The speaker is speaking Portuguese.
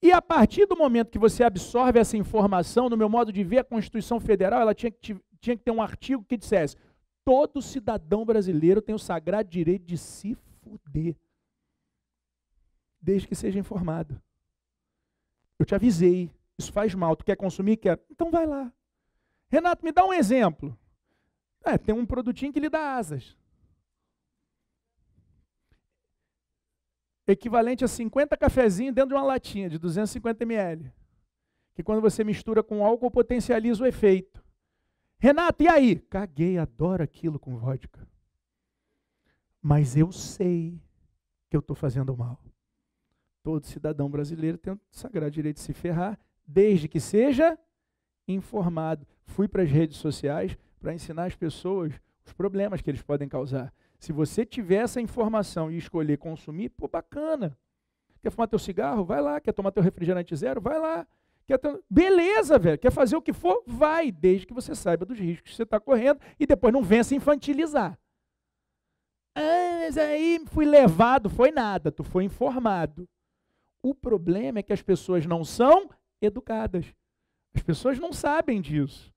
E a partir do momento que você absorve essa informação, no meu modo de ver, a Constituição Federal ela tinha que, tinha que ter um artigo que dissesse: todo cidadão brasileiro tem o sagrado direito de se fuder, desde que seja informado. Eu te avisei, isso faz mal. Tu quer consumir? Quer? Então vai lá. Renato, me dá um exemplo. É, tem um produtinho que lhe dá asas. Equivalente a 50 cafezinhos dentro de uma latinha de 250 ml. Que quando você mistura com álcool potencializa o efeito. Renato, e aí? Caguei, adoro aquilo com vodka. Mas eu sei que eu estou fazendo mal. Todo cidadão brasileiro tem o sagrado direito de se ferrar, desde que seja informado. Fui para as redes sociais para ensinar as pessoas os problemas que eles podem causar. Se você tiver essa informação e escolher consumir, pô, bacana. Quer fumar teu cigarro? Vai lá. Quer tomar teu refrigerante zero? Vai lá. Quer ter... Beleza, velho. Quer fazer o que for? Vai, desde que você saiba dos riscos que você está correndo e depois não venha se infantilizar. Ah, mas aí fui levado, foi nada, tu foi informado. O problema é que as pessoas não são educadas. As pessoas não sabem disso.